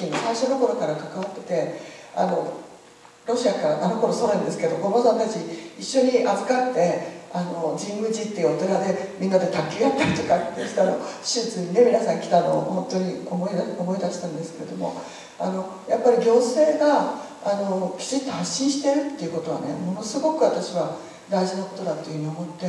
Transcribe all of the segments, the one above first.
期に最初の頃から関わっててあのロシアからあの頃ソ連ですけどご坊さんたち一緒に預かってあの神宮寺っていうお寺でみんなで卓球やったりとかってしたの手術にね皆さん来たのを本当に思い出思い出したんですけれどもあのやっぱり行政があのきちっと発信してるっていうことはねものすごく私は大事なことだというふうに思って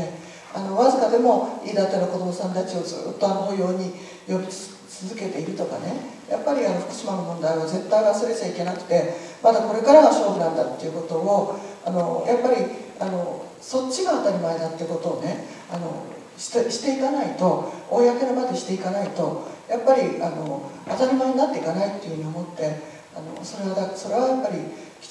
あのわずかでも飯舘の子どもさんたちをずっとあの保養に呼び続けているとかね。やっぱりあの福島の問題は絶対忘れちゃいけなくてまだこれからが勝負なんだっていうことをあのやっぱりあのそっちが当たり前だってことをねあのしてしていかないと公の場でしていかないとやっぱりあの当たり前になっていかないっていうふうに思ってあのそれはだそれはやっぱり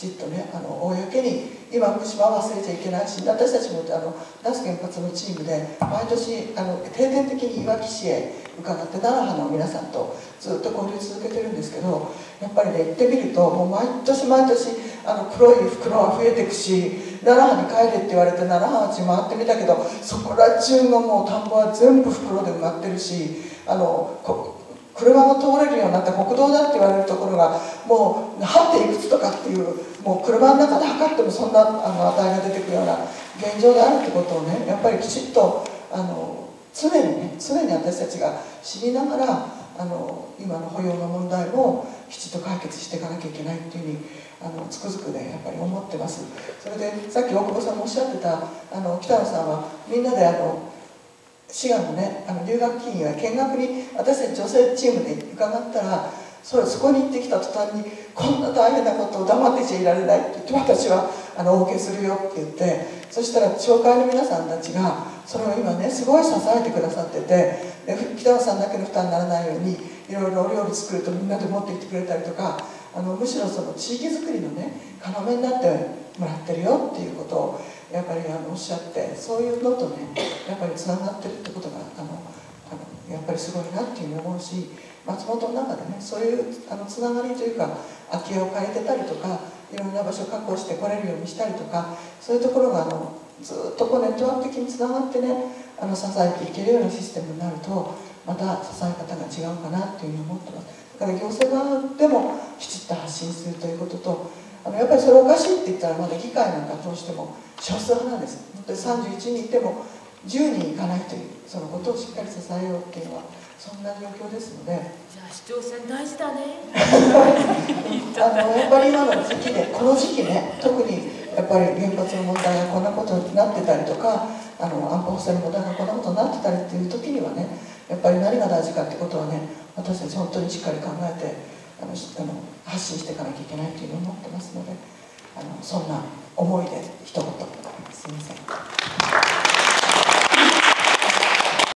ちっとねあの公に今福島は忘れちゃいけないし私たちもあの那須原発のチームで毎年あの定点的にいわき市へ伺って奈良派の皆さんとずっと交流続けてるんですけどやっぱりね行ってみるともう毎年毎年あの黒い袋は増えていくし奈良派に帰れって言われて奈良派町回ってみたけどそこら中のもう田んぼは全部袋で埋まってるしあの車が通れるようになった国道だって言われるところがもう8点いくつとかっていうもう車の中で測ってもそんなあの値が出てくるような現状であるってことをねやっぱりきちっとあの常にね常に私たちが知りながらあの今の保養の問題もきちっと解決していかなきゃいけないっていうふうにあのつくづくねやっぱり思ってます。それでさっき大久保さんもおっしゃってたあの北野さんはみんなであの滋賀のねあの留学金は見学に私たち女性チームで伺ったらそそこに行ってきた途端にこんな大変なことを黙ってちゃいられないって言って私はあのお受けするよって言ってそしたら紹介の皆さんたちがそれを今ねすごい支えてくださっててで北野さんだけの負担にならないようにいろいろお料理作るとみんなで持ってきてくれたりとかあのむしろその地域づくりのね要になってもらってるよっていうことをやっぱりあのおっしゃってそういうのとねやっぱりつながってるってことがあのあのやっぱりすごいなっていうふうに思うし松本の中でねそういうあのつながりというか空き家を借りてたりとかいろんな場所を確保して来れるようにしたりとかそういうところがあのずっとこうネットワーク的につながってねあの支えていけるようなシステムになるとまた支え方が違うかなっていうふうに思ってます。だから行政側でもきちっと発信するということとあのやっぱりそれおかしいって言ったらまだ議会なんか通しても少数派なんです。本当に31人いても10人いかないというそのことをしっかり支えようっていうのはそんな状況ですので。じゃあ市長選大事だね。あのやっぱり今の時期でこの時期ね特にやっぱり原発の問題がこんなことになってたりとかあの安保法制の問題がこんなことになってたりっていう時にはねやっぱり何が大事かってことはね私たち本当にしっかり考えてあのあの発信していかなきゃいけないというふうに思ってますのであのそんな思いで一言すみません。